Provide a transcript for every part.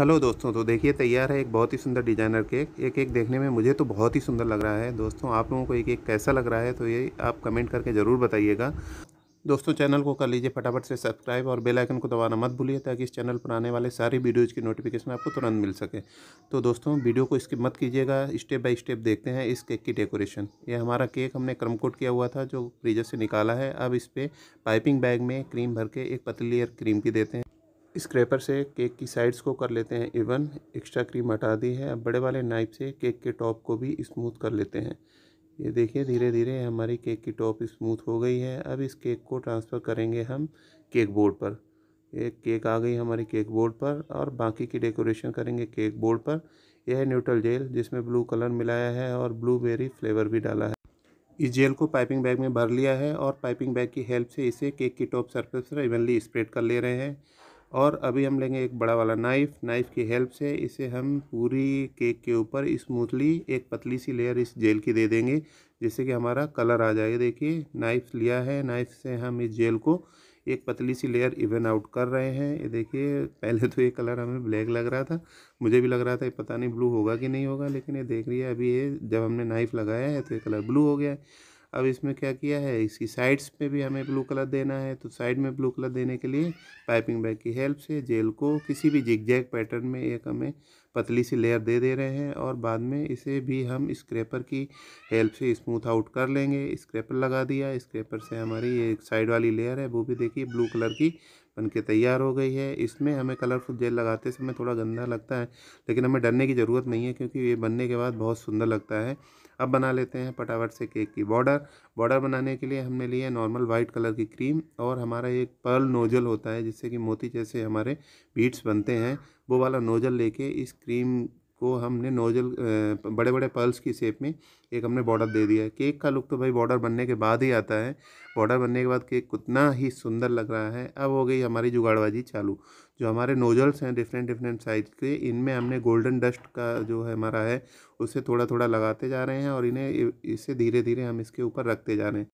Hello दोस्तों तो देखिए तैयार है एक बहुत ही सुंदर डिज़ाइनर केक। ये केक देखने में मुझे तो बहुत ही सुंदर लग रहा है। दोस्तों, आप लोगों को ये केक कैसा लग रहा है तो ये आप कमेंट करके ज़रूर बताइएगा। दोस्तों, चैनल को कर लीजिए फटाफट से सब्सक्राइब और बेल आइकन को दबाना मत भूलिए, ताकि इस चैनल पर आने वाले सारी वीडियोज़ की नोटिफिकेशन आपको तुरंत मिल सके। तो दोस्तों, वीडियो को स्किप मत कीजिएगा। स्टेप बाय स्टेप देखते हैं इस केक की डेकोरेशन ये हमारा केक हमने क्रम कोट किया हुआ था, जो फ्रीजर से निकाला है। अब इस पर पाइपिंग बैग में क्रीम भर के एक पतली लेयर क्रीम की देते हैं। स्क्रैपर से केक की साइड्स को कर लेते हैं इवन एक्स्ट्रा क्रीम हटा दी है, अब बड़े वाले नाइफ से केक के टॉप को भी स्मूथ कर लेते हैं। ये देखिए धीरे धीरे हमारी केक की टॉप स्मूथ हो गई है, अब इस केक को ट्रांसफ़र करेंगे हम केक बोर्ड पर। एक केक आ गई हमारी केक बोर्ड पर और बाकी की डेकोरेशन करेंगे केक बोर्ड पर। यह है न्यूट्रल जेल जिसमें ब्लू कलर मिलाया है और ब्लूबेरी फ्लेवर भी डाला है। इस जेल को पाइपिंग बैग में भर लिया है और पाइपिंग बैग की हेल्प से इसे केक की टॉप सरफेस पर इवनली स्प्रेड कर ले रहे हैं। और अभी हम लेंगे एक बड़ा वाला नाइफ़ नाइफ़ की हेल्प से इसे हम पूरी केक के ऊपर स्मूथली एक पतली सी लेयर इस जेल की दे देंगे, जिससे कि हमारा कलर आ जाए। देखिए नाइफ़ लिया है। नाइफ़ से हम इस जेल को एक पतली सी लेयर इवन आउट कर रहे हैं। ये देखिए, पहले तो ये कलर हमें ब्लैक लग रहा था। मुझे भी लग रहा था, ये पता नहीं ब्लू होगा कि नहीं होगा, लेकिन ये देख रही है, अभी ये जब हमने नाइफ़ लगाया है तो ये कलर ब्लू हो गया है। अब इसमें क्या किया है? इसकी साइड्स पे भी हमें ब्लू कलर देना है तो साइड में ब्लू कलर देने के लिए पाइपिंग बैग की हेल्प से जेल को किसी भी जिग पैटर्न में एक हमें पतली सी लेयर दे दे रहे हैं और बाद में इसे भी हम स्क्रैपर की हेल्प से स्मूथ आउट कर लेंगे। स्क्रैपर लगा दिया। स्क्रैपर से हमारी ये साइड वाली लेयर है, वो भी देखिए ब्लू कलर की बन के तैयार हो गई है। इसमें हमें कलरफुल जेल लगाते समय थोड़ा गंदा लगता है, लेकिन हमें डरने की ज़रूरत नहीं है क्योंकि ये बनने के बाद बहुत सुंदर लगता है। अब बना लेते हैं फटाफट से केक की बॉर्डर बॉर्डर बनाने के लिए हमने लिए नॉर्मल वाइट कलर की क्रीम और हमारा एक पर्ल नोजल होता है, जिससे कि मोती जैसे हमारे बीट्स बनते हैं, वो वाला नोजल लेके इस क्रीम को हमने नोजल बड़े बड़े पर्ल्स की शेप में एक हमने बॉर्डर दे दिया है। केक का लुक तो भाई बॉर्डर बनने के बाद ही आता है। बॉर्डर बनने के बाद केक कितना ही सुंदर लग रहा है। अब हो गई हमारी जुगाड़बाजी चालू, जो हमारे नोजल्स हैं डिफरेंट डिफरेंट साइज़ के, इनमें हमने गोल्डन डस्ट का जो है हमारा है, उसे थोड़ा थोड़ा लगाते जा रहे हैं और इन्हें, इसे धीरे धीरे हम इसके ऊपर रखते जा रहे हैं।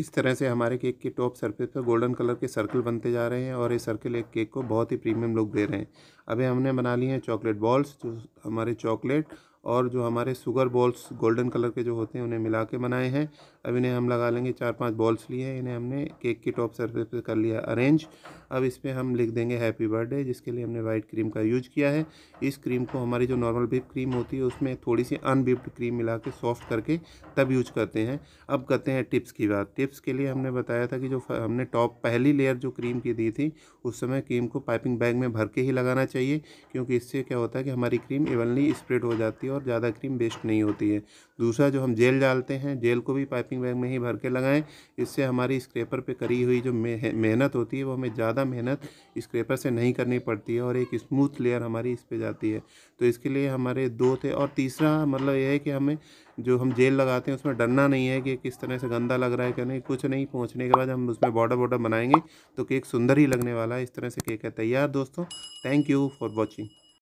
इस तरह से हमारे केक के टॉप सरफेस पर गोल्डन कलर के सर्कल बनते जा रहे हैं और ये सर्कल एक केक को बहुत ही प्रीमियम लुक दे रहे हैं। अभी हमने बना लिए हैं चॉकलेट बॉल्स, जो हमारे चॉकलेट और जो हमारे शुगर बॉल्स गोल्डन कलर के जो होते हैं, उन्हें मिला के बनाए हैं। अब इन्हें हम लगा लेंगे चार पाँच बॉल्स लिए हैं। इन्हें हमने केक की टॉप सरफेस पे कर लिया अरेंज अब इस पर हम लिख देंगे हैप्पी बर्थडे जिसके लिए हमने वाइट क्रीम का यूज़ किया है। इस क्रीम को हमारी जो नॉर्मल बिप क्रीम होती है, उसमें थोड़ी सी अनबिप्ड क्रीम मिला के सॉफ्ट करके तब यूज़ करते हैं। अब करते हैं टिप्स की बात। टिप्स के लिए हमने बताया था कि जो हमने टॉप पहली लेयर जो क्रीम की दी थी, उस समय क्रीम को पाइपिंग बैग में भर के ही लगाना चाहिए, क्योंकि इससे क्या होता है कि हमारी क्रीम इवनली स्प्रेड हो जाती है और ज़्यादा क्रीम वेस्ट नहीं होती है। दूसरा जो हम जेल डालते हैं, जेल को भी पाइपिंग बैग में ही भर के लगाएँ। इससे हमारी स्क्रेपर पे करी हुई जो मेहनत होती है, वो हमें ज़्यादा मेहनत स्क्रेपर से नहीं करनी पड़ती है और एक स्मूथ लेयर हमारी इस पर जाती है। तो इसके लिए हमारे दो थे और तीसरा मतलब यह है कि हमें जो हम जेल लगाते हैं, उसमें डरना नहीं है कि किस तरह से गंदा लग रहा है क्या नहीं, कुछ नहीं, पहुँचने के बाद हम उसमें बॉर्डर बॉर्डर बनाएँगे तो केक सुंदर ही लगने वाला है। इस तरह से केक है। तैयार दोस्तों थैंक यू फॉर वॉचिंग